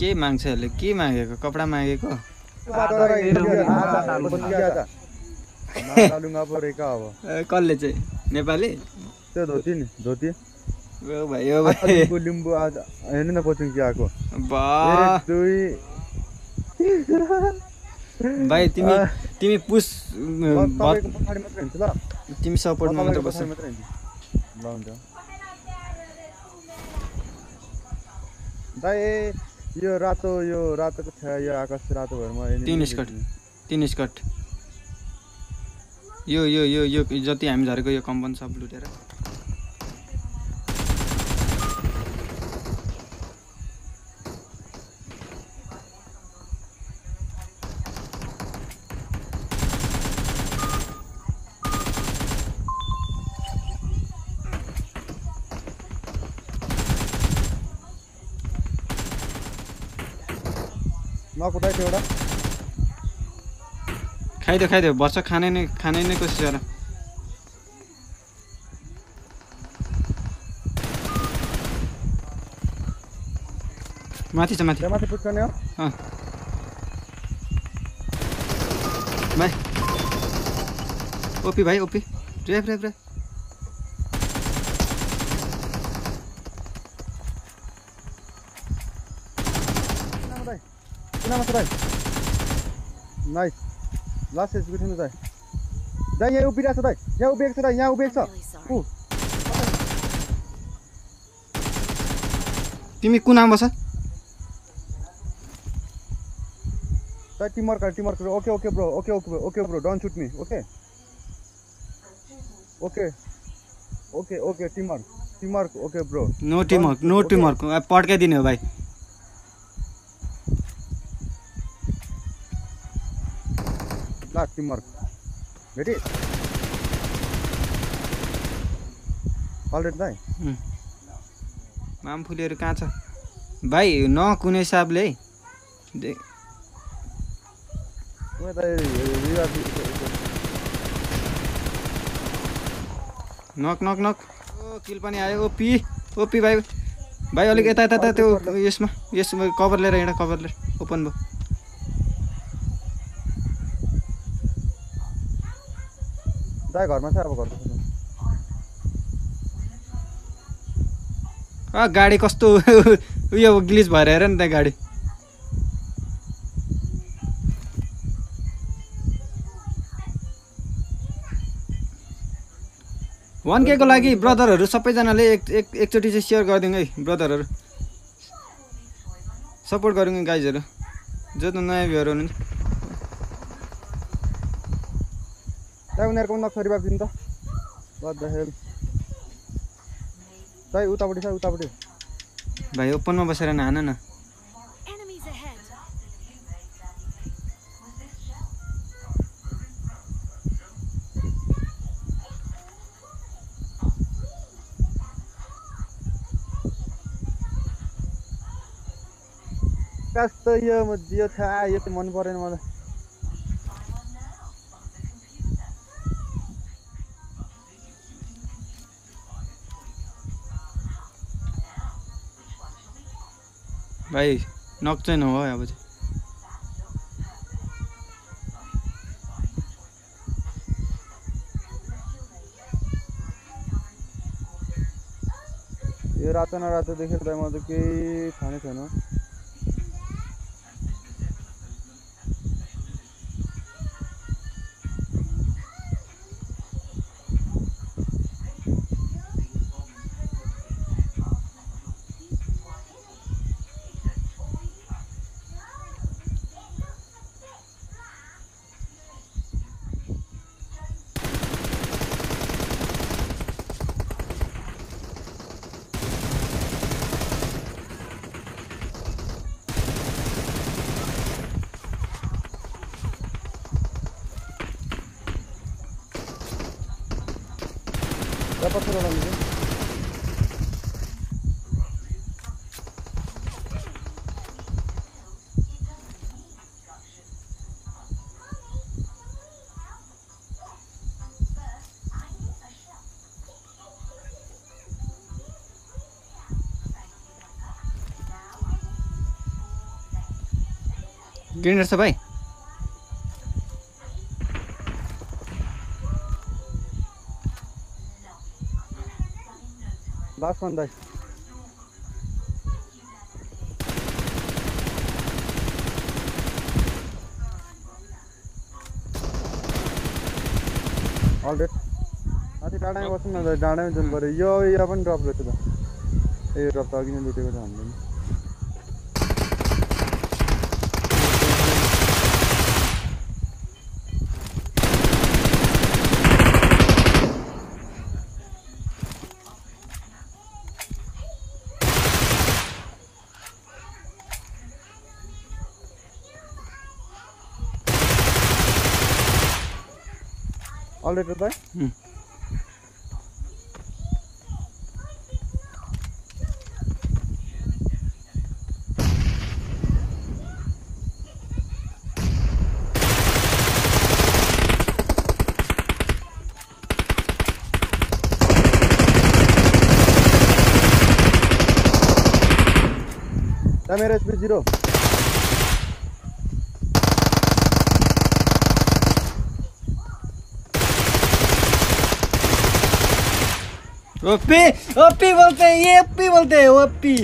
के माग्छ यसले के मागेको? कपडा मागेको? कसले चाहिँ? नेपाली? त्यो धोती नि धोती। ओ भाइ ओ भाइ। लिम्बू लिम्बू आज हेर्नु न कोचिङ के आएको दुई। भाइ तिमी। तिमी पुस तिमी सपोर्टमा म मात्रै बस्छ। ल हुन्छ। दाइ यो रातो यो रातोको छाया यो आकाश रातो भएर म तिन स्कट तिन स्कट यो यो यो यो जति हामी झरेको यो कम्पन सब लुटेर। नकुटाइ त्यो एउटा। खाइदियो खाइदियो। वर्ष खाने नै खाने नै कोसिस गर। माथि छ माथि। माथि हो। भाइ। ओपी भाइ ओपी। ऱ्याप ऱ्याप ऱ्याप छ दाइ नाइस लास्ट एचपी थिएन दाइ दाइ यहाँ उभिरहेको छ दाइ यहाँ उभिएको छ दाइ यहाँ उभिएको छ. ऊ तिमी कुन आमा बस दाइ teamwork teamwork okay okay bro okay okay okay bro don't suit me okay okay okay okay okay bro no teamwork no अब पड्काइदिने हो भाइ ल टिमवर्क भेटी अलरेडी दाइ मामफुलीहरू कहाँ छ भाइ न कुनै हिसाबले है नक नक नक ओ किल पनि आयो ओपी ओपी भाइ भाइ अलिक यता यता यता त्यो यसमा यसमा कभर लिएर हिँड कभर लिएर ओपन भयो दाइ घरमा छ अब। आ गाडी कस्तो? उयो ग्लिच भएर हेर नि त्यहाँ गाडी। वान केको लागि ब्रदरहरू सबैजनाले एक एक एकचोटि चाहिँ सेयर गरिदिउँ है ब्रदरहरू। सपोर्ट गरौँ गाइजहरू। जो त नयाँ भ्यूहरू हुनुहुन्छ। दाइ उनीहरूको पनि नक्सरी बाब दिनु त hell? दाइ उतापट्टि छ उतापट्टि भाइ ओपनमा बसेर नान न. कस्तो यो म यो थाहा यो त मन परेन मलाई भाइ नक चाहिँ नहो है अब चाहिँ यो रातो न रातो देखेर दाइ म त केही थाहा Dá pra furar na mesa? गिर्ने रहेछ लास्ट वान दाइ अल डेट माथि डाँडामै बस्छौँ न डाँडामै जानु पऱ्यो यो यो पनि ड्रप रहेछ त ए यो ड्रप त अघि नै लुटेको छ हामीले नि। अल डेट दाइ हुँ। दाइ मेरो ओपी ओपी बोलते हैं ये ओपी बोलते हैं ओपी